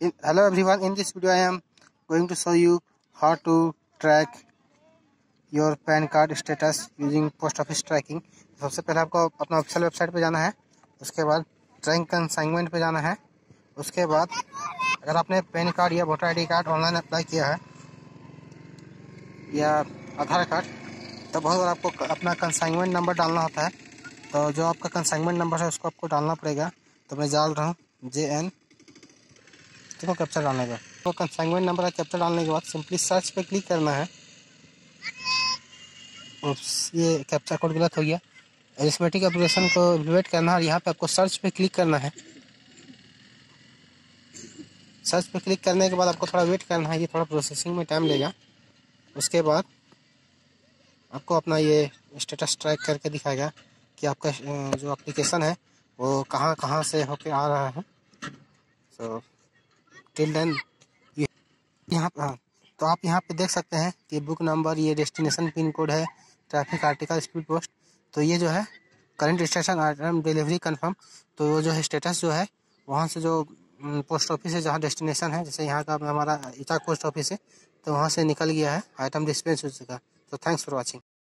in, hello everyone in this video i am going to show you how to track your pan card status using post office tracking. सबसे पहले आपको अपना official website पे जाना है उसके बाद ट्रैक कंसाइनमेंट पे जाना है उसके बाद अगर आपने पैन कार्ड या voter ID card online apply किया है या आधार कार्ड तो बहुत बार आपको अपना कंसाइनमेंट नंबर डालना होता है। तो जो आपका कंसाइनमेंट नंबर है उसको आपको डालना पड़ेगा। तो मैं डाल रहा हूँ जे एन देखो कैप्चर डालने का। तो कंसाइनमेंट नंबर है कैप्चर डालने के बाद सिंपली सर्च पे क्लिक करना है। ये कैप्चर कोड गलत हो गया। एरिस्मेटिक ऑपरेशन को वेट करना है और यहाँ पे आपको सर्च पे क्लिक करना है। सर्च पे क्लिक करने के बाद आपको थोड़ा वेट करना है ये थोड़ा प्रोसेसिंग में टाइम लेगा। उसके बाद आपको अपना ये स्टेटस ट्रैक करके दिखाएगा कि आपका जो एप्लीकेशन है वो कहाँ कहाँ से होके आ रहा है। सो so, टिल देन यहाँ हाँ। तो आप यहाँ पे देख सकते हैं कि बुक नंबर, ये डेस्टिनेशन पिन कोड है, ट्रैफ़िक आर्टिकल, स्पीड पोस्ट। तो ये जो है, current station item delivery confirm तो वो जो है, स्टेटस जो है, वहाँ से जो पोस्ट ऑफ़िस है, जहाँ डेस्टिनेशन है, जैसे यहाँ का हमारा इता पोस्ट ऑफ़िस है तो वहाँ से निकल गया है, आइटम डिस्पेंस हो चुका। तो थैंक्स फॉर वॉचिंग।